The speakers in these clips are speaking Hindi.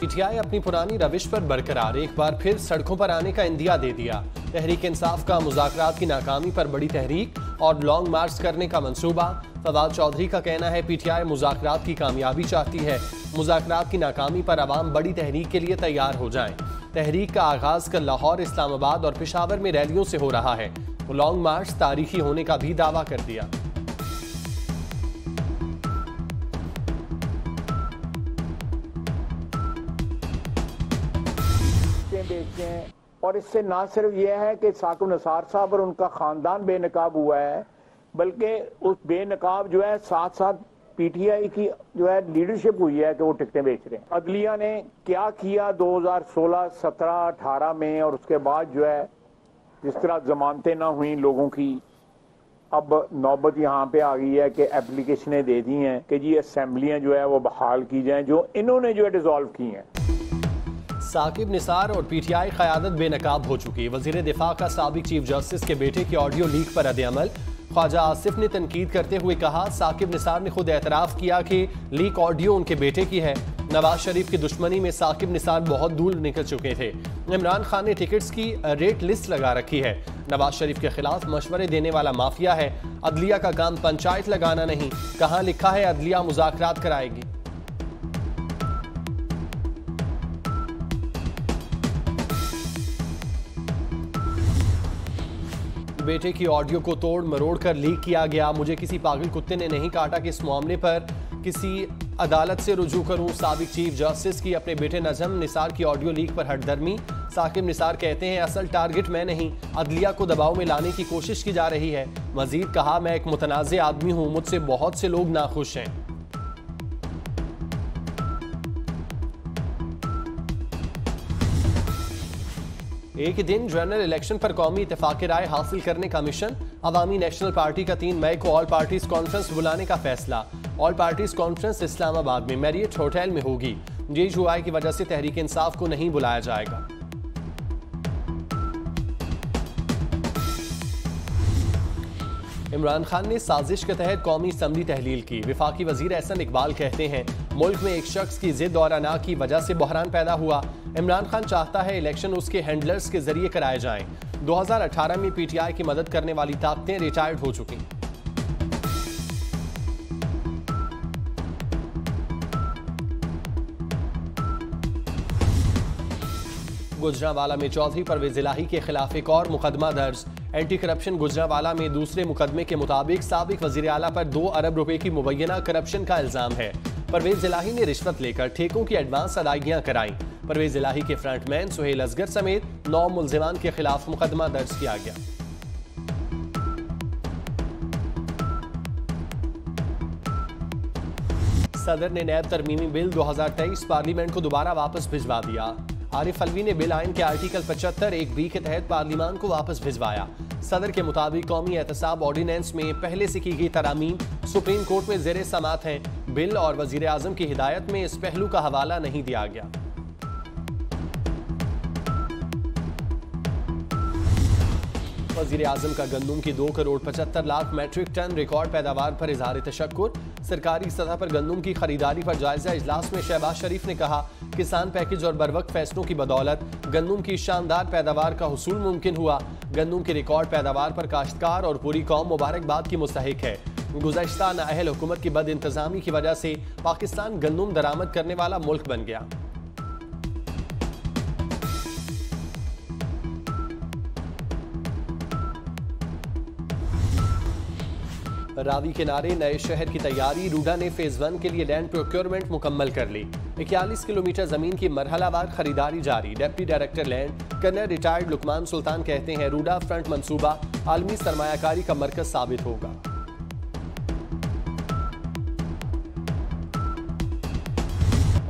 पीटीआई अपनी पुरानी रविश पर बरकरार, एक बार फिर सड़कों पर आने का इंदिया दे दिया। तहरीक इंसाफ का मुजाकरात की नाकामी पर बड़ी तहरीक और लॉन्ग मार्च करने का मंसूबा। फवाद चौधरी का कहना है, पीटीआई मुजाकरात की कामयाबी चाहती है। मुजाकरात की नाकामी पर आवाम बड़ी तहरीक के लिए तैयार हो जाए। तहरीक का आगाज़ कल लाहौर, इस्लामाबाद और पिशावर में रैलियों से हो रहा है। लॉन्ग मार्च तारीखी होने का भी दावा कर दिया। बेचते हैं। और इससे ना सिर्फ़ यह है कि साकिब नसार साहब और उनका खानदान बेनकाब हुआ है बल्कि उस बेनकाब जो है साथ साथ पीटीआई की जो है लीडरशिप हुई है कि वो टिकटें बेच रहे हैं। अदलिया ने क्या किया 2016, 17, 18 में और उसके बाद जो है जिस तरह जमानतें ना हुई लोगों की अब नौबत यहाँ पे आ गई है कि एप्लीकेशनें दे दी हैं कि जी असम्बलियाँ जो है वो बहाल की जाएँ जो इन्होंने जो है डिजोल्व की हैं। साकिब निसार और पीटीआई क्यादत बेनकाब हो चुकी। वज़ीर दिफा का सबक चीफ जस्टिस के बेटे की ऑडियो लीक पर अदल ख्वाजा आसिफ ने तनकीद करते हुए कहा, साकिब निसार ने खुद एतराफ़ किया कि लीक ऑडियो उनके बेटे की है। नवाज़ शरीफ की दुश्मनी में साकिब निसार बहुत दूर निकल चुके थे। इमरान खान ने टिकट्स की रेट लिस्ट लगा रखी है। नवाज़ शरीफ के खिलाफ मशवरे देने वाला माफिया है। अदलिया का काम पंचायत लगाना नहीं। कहाँ लिखा है, अदलिया मुजाकरात कराएगी। बेटे की ऑडियो को तोड़ मरोड़ कर लीक किया गया। मुझे किसी पागल कुत्ते ने नहीं काटा कि इस मामले पर किसी अदालत से रुजू करूँ सबक चीफ जस्टिस की अपने बेटे नजम निसार की ऑडियो लीक पर हटदर्मी साकिब निसार कहते हैं, असल टारगेट मैं नहीं, अदलिया को दबाव में लाने की कोशिश की जा रही है। मजीद कहा, मैं एक मुतनाज़ आदमी हूँ, मुझसे बहुत से लोग नाखुश हैं। एक दिन जनरल इलेक्शन पर कौमी इतफाक राय हासिल करने का मिशन अवामी नेशनल पार्टी का तीन मई को ऑल पार्टीज़ कॉन्फ्रेंस बुलाने का फैसला। ऑल पार्टीज़ कॉन्फ्रेंस इस्लामाबाद में मैरियट होटल में होगी। जेज हुआ की वजह से तहरीक इंसाफ को नहीं बुलाया जाएगा। इमरान खान ने साजिश के तहत कौमी असम्बली तहलील की। विफाकी वज़ीर एहसन इकबाल कहते हैं, मुल्क में एक शख्स की जिद और अना की वजह से बहरान पैदा हुआ। इमरान खान चाहता है इलेक्शन उसके हैंडलर्स के ज़रिए कराए जाएँ। 2018 में पीटीआई की मदद करने वाली ताकतें रिटायर्ड हो चुकी। गुजरावाला में चौधरी परवेज इलाही के खिलाफ एक और मुकदमा दर्ज। एंटी करप्शन गुजरावाला में दूसरे मुकदमे के मुताबिक सबक वज़ीर अला पर दो अरब रुपए की मुबैना करप्शन का इल्ज़ाम है। परवेज इलाही ने रिश्वत लेकर ठेकों की एडवांस अदायगियाँ कराई। परवेज इलाही के फ्रंटमैन सुहेल असगर समेत नौ मुलजमान के खिलाफ मुकदमा दर्ज किया गया। सदर ने नैब तरमीमी बिल 2023 पार्लियामेंट को दोबारा वापस भिजवा दिया। आरिफ अलवी ने बिल आइन के आर्टिकल 75 एक बी के तहत पार्लियामान को वापस भिजवाया। सदर के मुताबिक कौमी एहतसाब ऑर्डिनेंस में पहले से की गई तरामीम सुप्रीम कोर्ट में जेर समात हैं। बिल और वज़ीर आज़म की हिदायत में इस पहलू का हवाला नहीं दिया गया। वज़ीर आज़म का गंदम की दो करोड़ पचहत्तर लाख मैट्रिक टन रिकॉर्ड पैदावार पर इजहार तशक्र सरकारी सतह पर गंदम की खरीदारी पर जायजा इजलास में शहबाज शरीफ ने कहा, किसान पैकेज और बर वक्त फैसलों की बदौलत। गंदम की शानदार पैदावार का हसूल मुमकिन हुआ। गंदम की रिकॉर्ड पैदावार पर काश्तकार और पूरी कौम मुबारकबाद की मुस्तक है। गुजशत नाअहल हुकूमत की बद इंतजामी की वजह से पाकिस्तान गंदम दरामद करने वाला मुल्क बन गया। रावी किनारे नए शहर की तैयारी। रूडा ने फ़ेज़ वन के लिए लैंड प्रोक्योरमेंट मुकम्मल कर ली। इक्यालीस किलोमीटर ज़मीन की मरहलावार खरीदारी जारी। Deputy director land colonel retired Luqman Sultan कहते हैं, रूडा फ्रंट मंसूबा, आलमी सरमायाकारी का मरकज साबित होगा।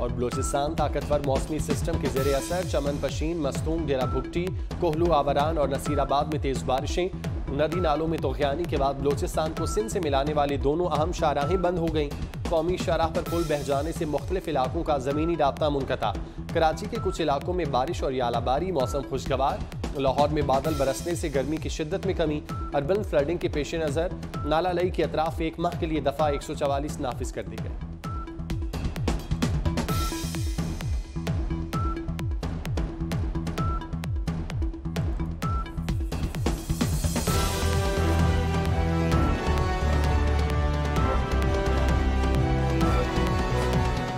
और बलोचिस्तान ताकतवर मौसमी सिस्टम के जेर असर, चमन पशीन मस्तूम डेरा भुगटी कोहलू, आवरान और नसीराबाद में तेज बारिशें। नदी नालों में तोगयानी के बाद बलोचिस्तान को सिंध से मिलाने वाली दोनों अहम शाहराहें बंद हो गईं। कौमी शराह पर पुल बह जाने से मुख्तलिफ़ इलाकों का ज़मीनी रबता मुनकता। कराची के कुछ इलाकों में बारिश और यालाबारी, मौसम खुशगवार। लाहौर में बादल बरसने से गर्मी की शिद्दत में कमी। अर्बन फ्लडिंग के पेश नज़र नाला लई के अतराफ एक माह के लिए दफ़ा एक सौ चवालीस नाफिज कर दी गई।